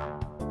you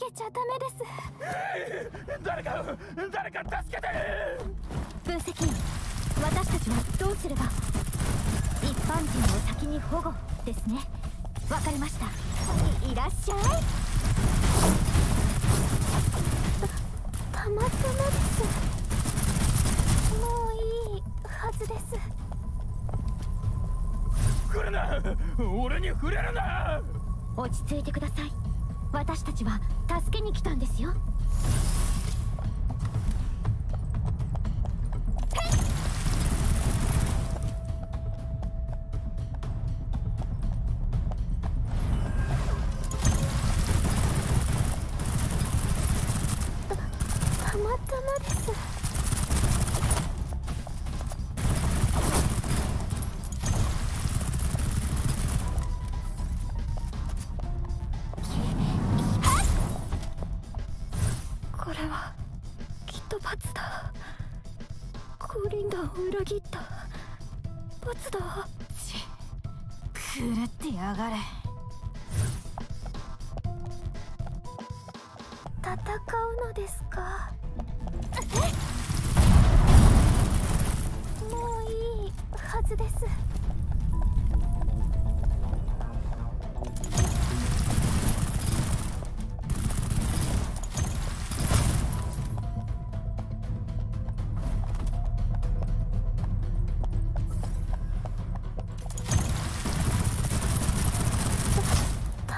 逃げちゃダメです。誰か誰か助けて分析員私たちはどうすれば一般人を先に保護ですね。わかりました。いいらっしゃい。たたまたまです。もういいはずです。来るな。俺に触れるな。落ち着いてください。私たちは助けに来たんですよ。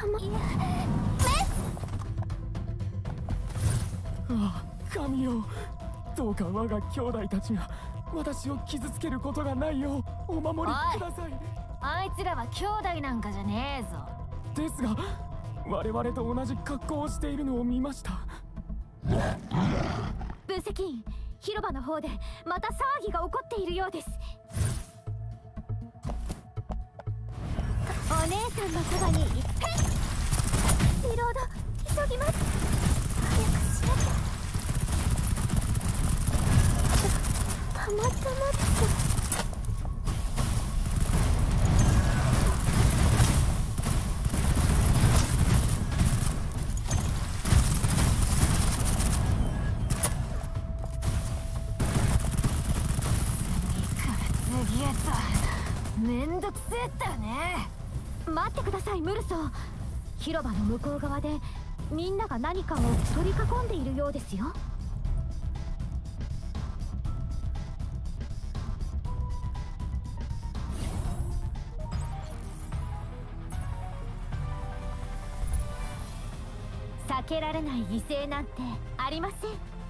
たまいやああ神よ。どうか我が兄弟たちが私を傷つけることがないようお守りくださいあいつらは兄弟なんかじゃねえぞ。ですが我々と同じ格好をしているのを見ました。分析員広場の方でまた騒ぎが起こっているようです。お姉さんのそばにリロード急ぎます早くしなきゃたたまたまです次へとめんどくせえったよね。待ってくださいムルソー広場の向こう側でみんなが何かを取り囲んでいるようですよ。避けられない犠牲なんてありません。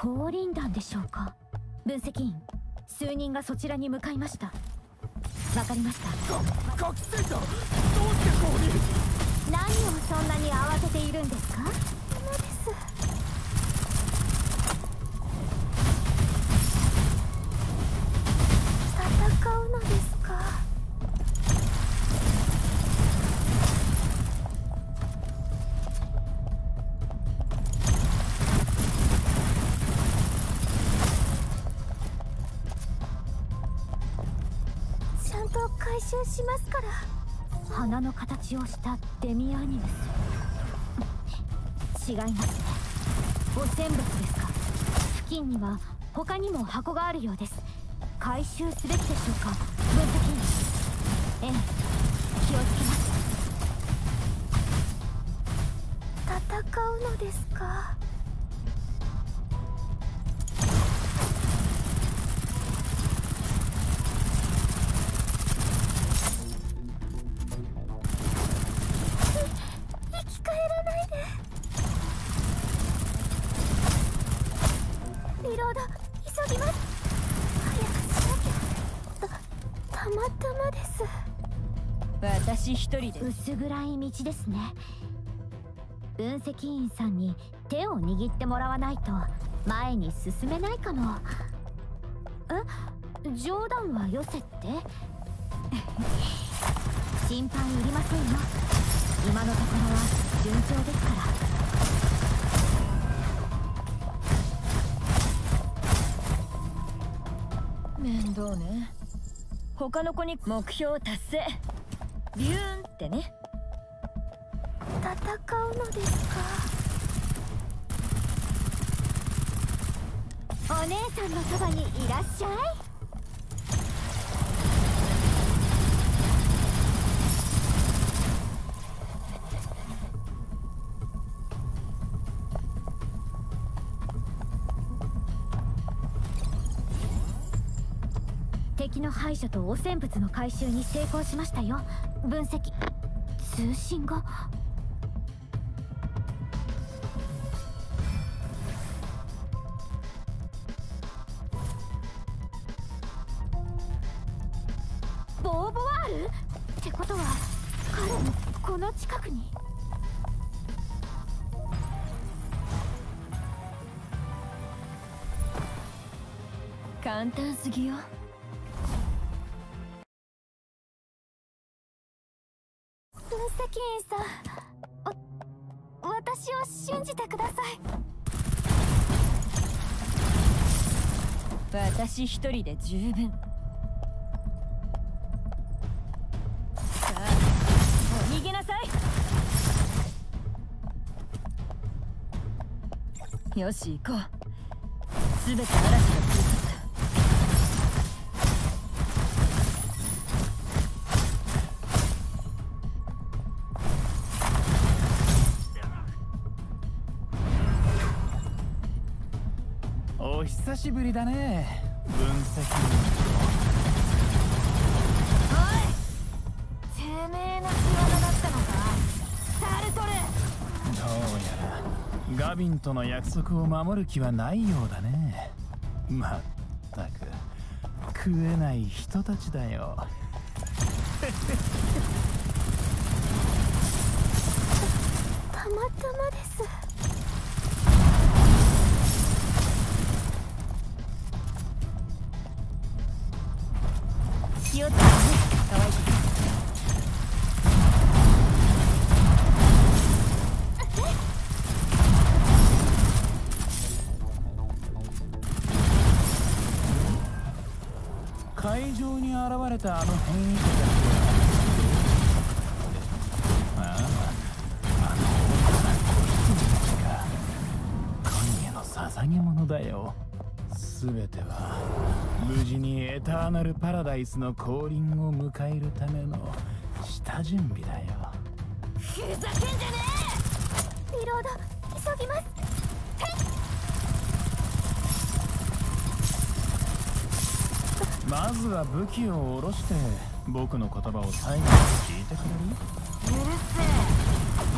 降臨弾でしょうか？分析員数人がそちらに向かいました。わかりました。か覚醒者どうしてここに？何をそんなに慌てているんですか？ダメです戦うのですします。から花の形をしたデミアニムス違います。ね汚染物ですか？付近には他にも箱があるようです回収すべきでしょうか分析員ええ。気をつけます。戦うのですか？薄暗い道ですね。分析員さんに手を握ってもらわないと前に進めないかもえ？冗談はよせって？心配いりませんよ。今のところは順調ですから。面倒ね。他の子に目標達成。ビューンってね。戦うのですか？お姉さんのそばにいらっしゃい。敵の排除と汚染物の回収に成功しましたよ。分析。通信が。ボーボワール？ってことは彼もこの近くに。簡単すぎよ。析員さん。わ私を信じてください。私一人で十分。さあお逃げなさい。よし行こう。全て嵐がしぶりだね。分析てめえの仕業だったのか？サルトルどうやらガビンとの約束を守る気はないようだね。まったく。食えない人たちだよ。イスの降臨を迎えるための下準備だよ。ふざけんじゃねリロード急ぎます。まずは武器を下ろして僕の言葉を最後に聞いてくれる？えうるせえ。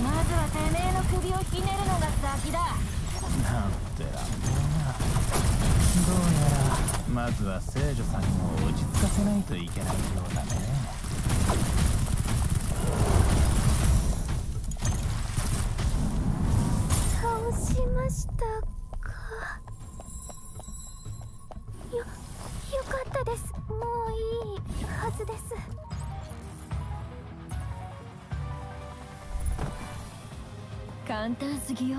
まずはてめえの首をひねるのが先だ。なんて乱暴などうやらまずは聖女さんを落ち着かせないといけないようだね。倒しましたか。よよかったです。もういいはずです。簡単すぎよ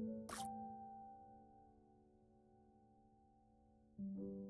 thank you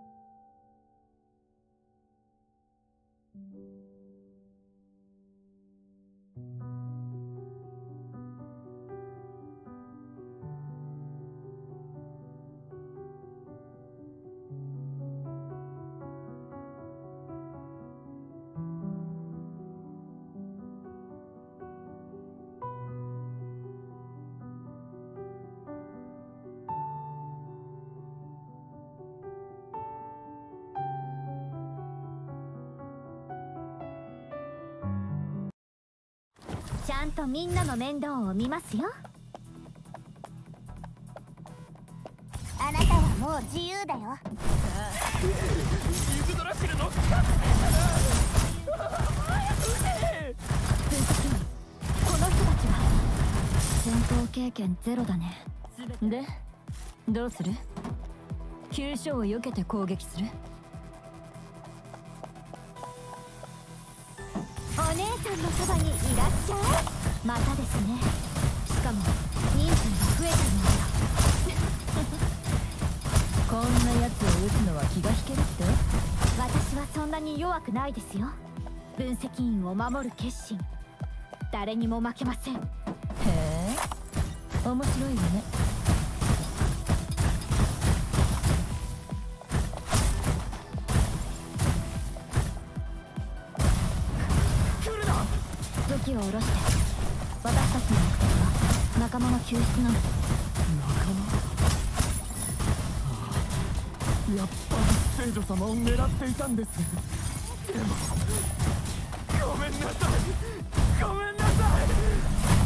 ゃんとみんなの面倒を見ますよ。あなたはもう自由だよ。イグドラシルの？分析員この人たちは戦闘経験ゼロだね。でどうする？急所を避けて攻撃する？またですね。しかも人数が増えたの こんなやつを撃つのは気が引けるって？私はそんなに弱くないですよ。分析員を守る決心。誰にも負けません。へえ。面白いわね救出なのやっぱり聖女様を狙っていたんです。でもごめんなさいごめんなさい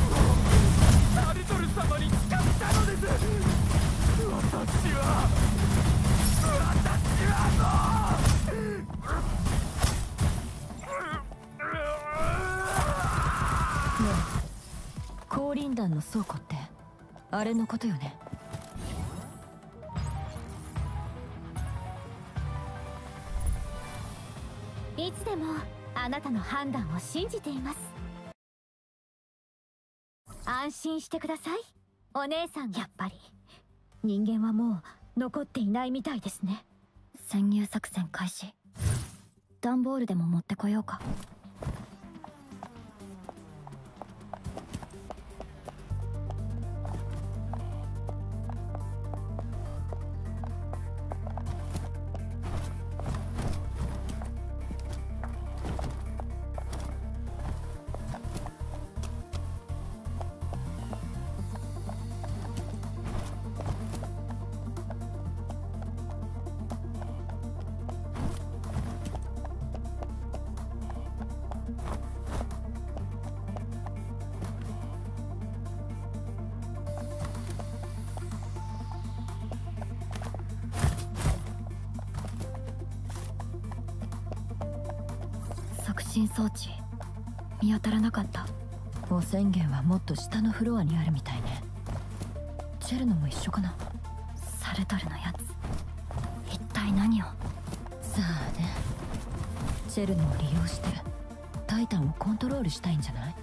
もうアルトル様に誓ったのです私は私はねえ降臨弾の倉庫ってあれのことよね。いつでもあなたの判断を信じています。安心してください。お姉さんやっぱり。人間はもう残っていないみたいですね。潜入作戦開始。段ボールでも持ってこようかもっと下のフロアにあるみたいね。チェルノも一緒かな。サルトルのやつ。一体何を？さあね。チェルノを利用してタイタンをコントロールしたいんじゃない？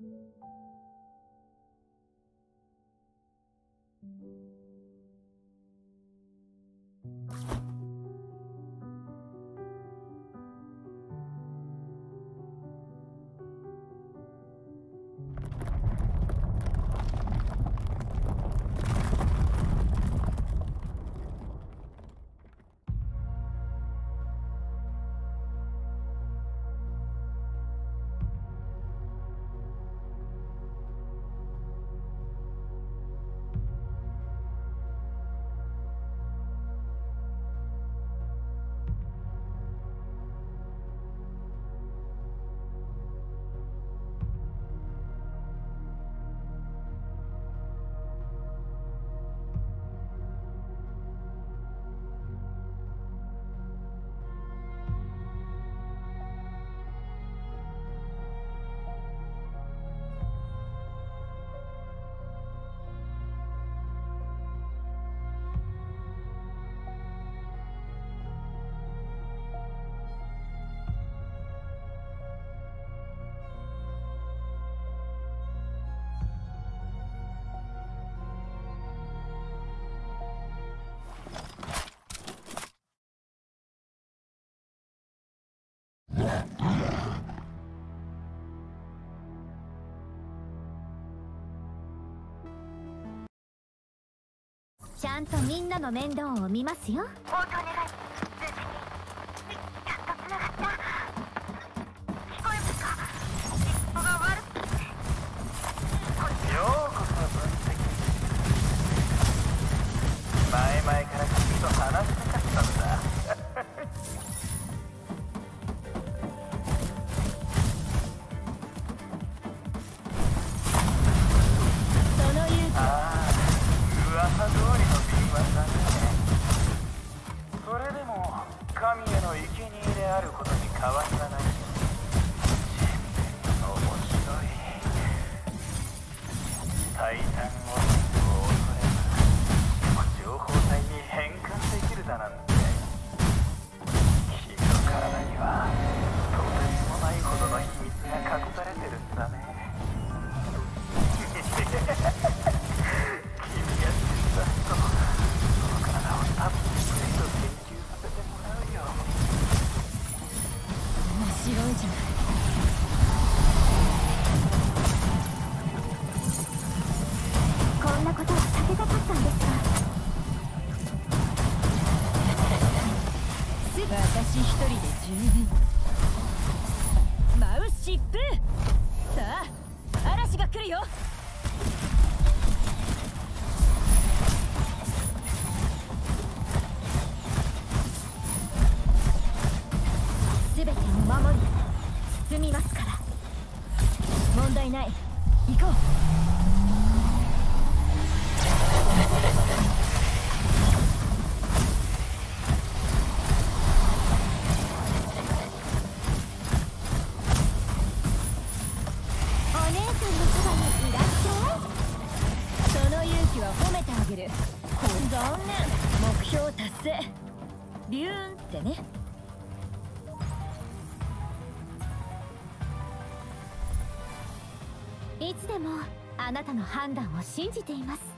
thank you ちゃんとみんなの面倒を見ますよ。お願い残念目標達成。ビューンってね。いつでもあなたの判断を信じています。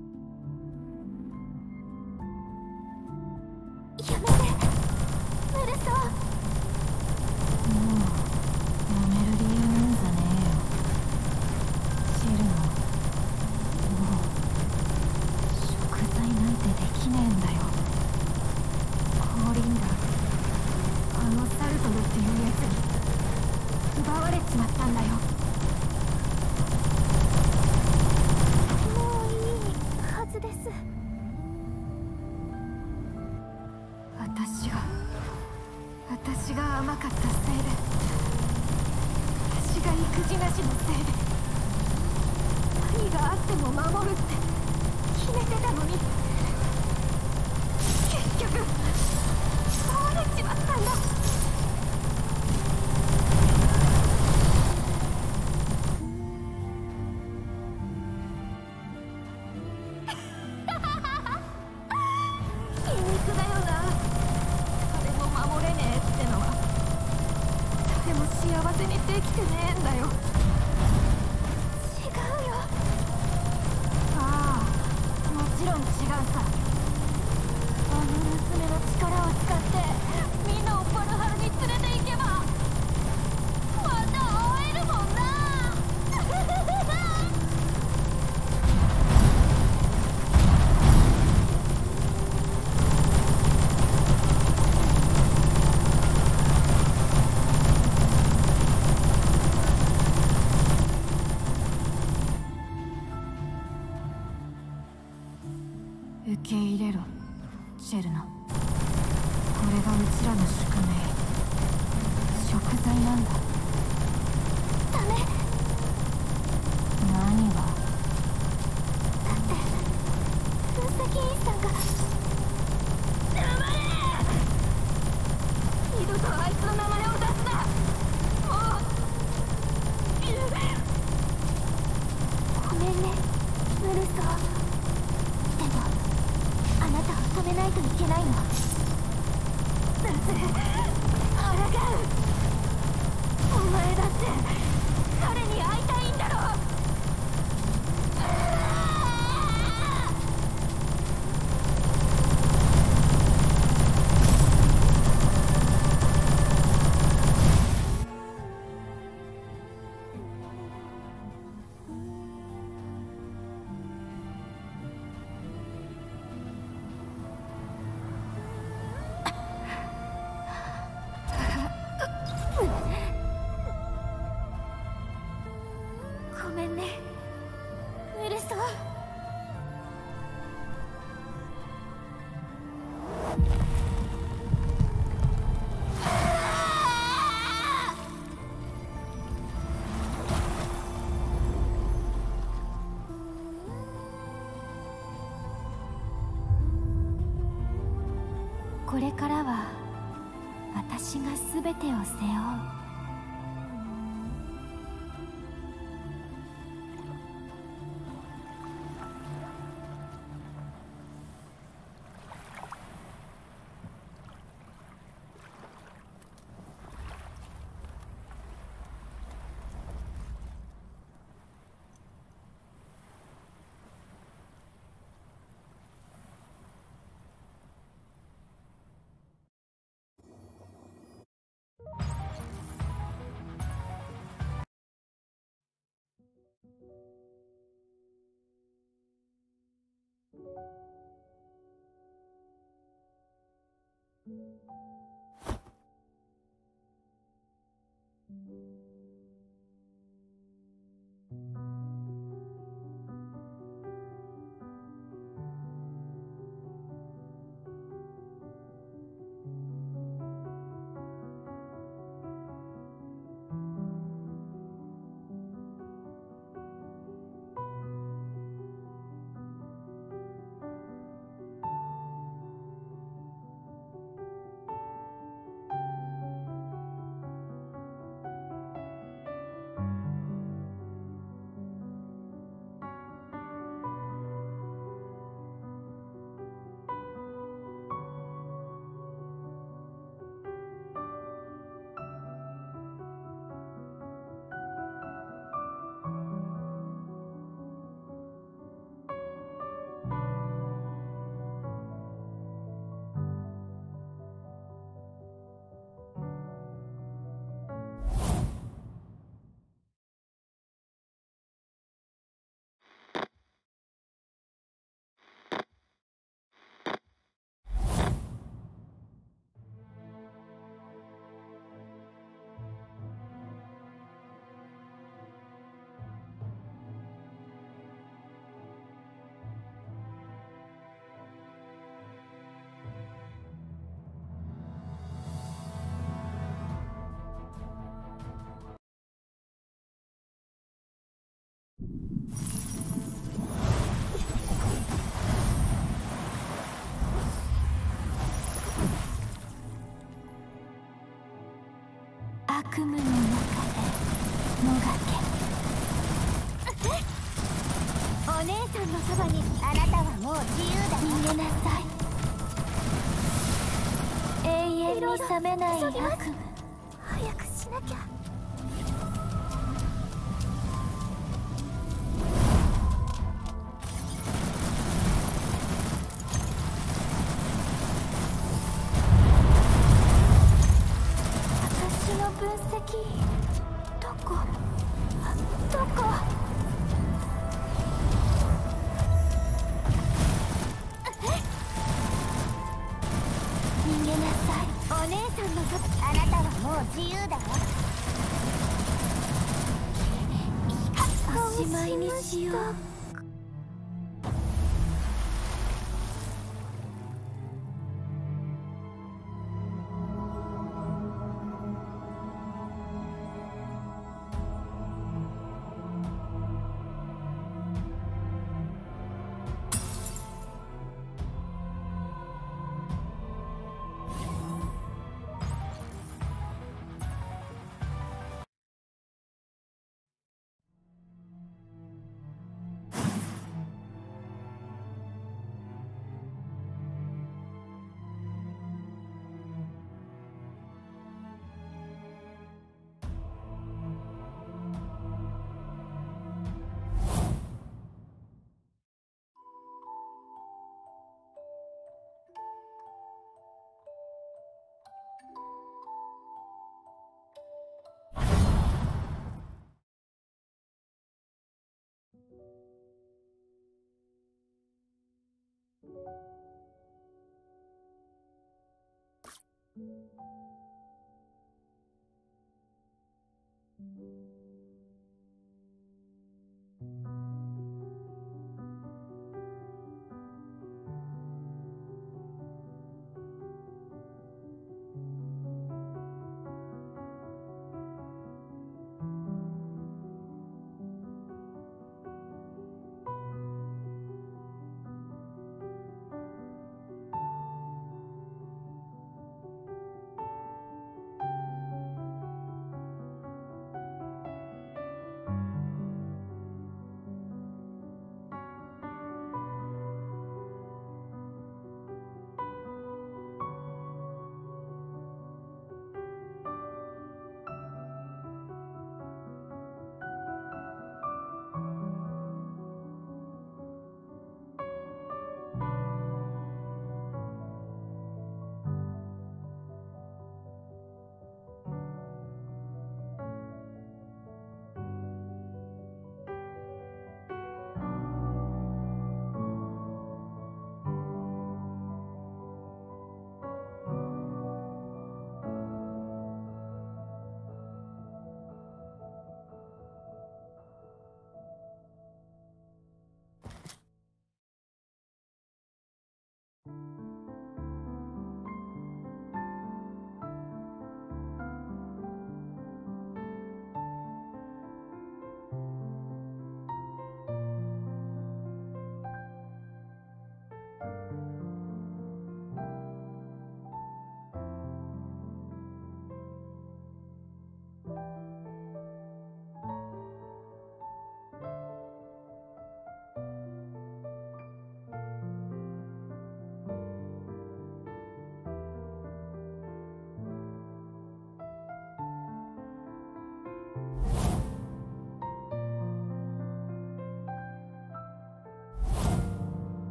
受け入れろ。ジェルナ。これがうちらの宿命。食材なんだ。ダメ。何性 thank you 悪夢の中でもがけ。お姉さんのそばにあなたはもう自由だ。逃げなさい。永遠に覚めない悪夢。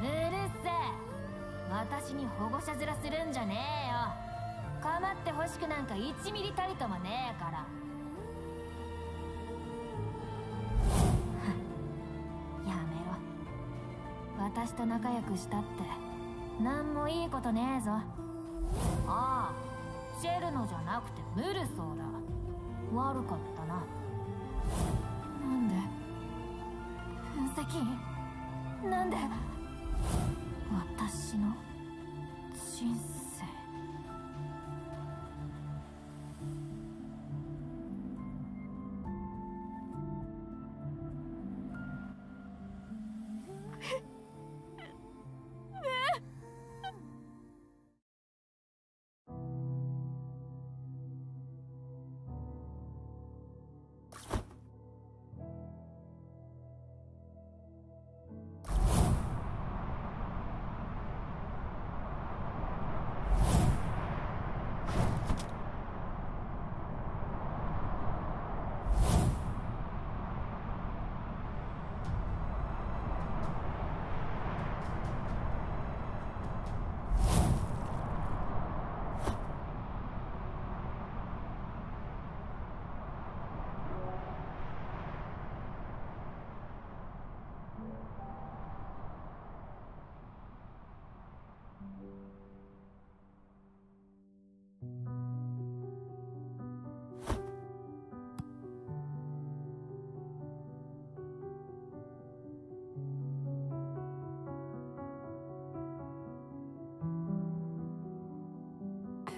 うるせえ。私に保護者面するんじゃねえよ。構ってほしくなんか1ミリたりともねえから。やめろ。私と仲良くしたって何もいいことねえぞ。ああシェルノじゃなくてムルソーだ。悪かったな。分析なんで私の。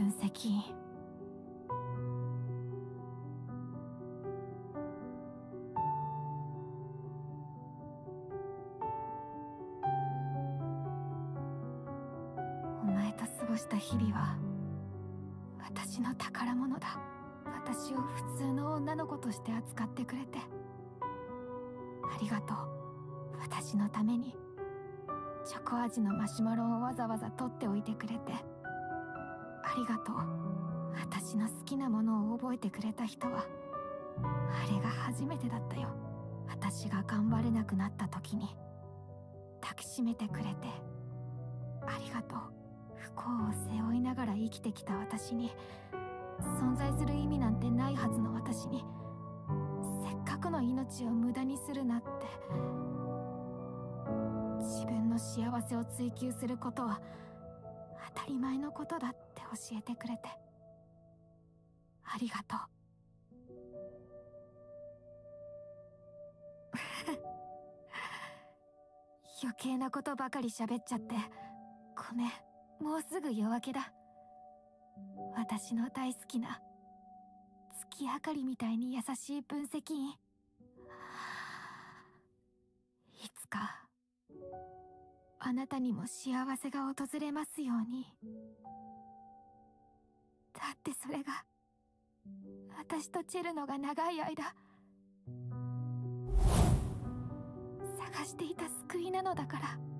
分析。お前と過ごした日々は私の宝物だ。私を普通の女の子として扱ってくれて。ありがとう。私のために。チョコ味のマシュマロをわざわざ取っておいてくれて。ありがとう。私の好きなものを覚えてくれた人はあれが初めてだったよ。私が頑張れなくなった時に抱きしめてくれてありがとう。不幸を背負いながら生きてきた私に存在する意味なんてないはずの私にせっかくの命を無駄にするなって自分の幸せを追求することは当たり前のことだって。教えてくれて。ありがとう。余計なことばかり喋っちゃってごめん。もうすぐ夜明けだ。私の大好きな月明かりみたいに優しい分析員。いつかあなたにも幸せが訪れますように。だってそれが。私とチェルノが長い間探していた救いなのだから。